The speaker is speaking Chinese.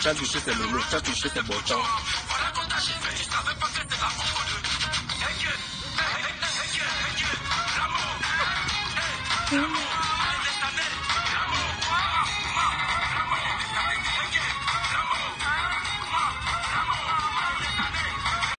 加主食的卤肉加主食的腐竹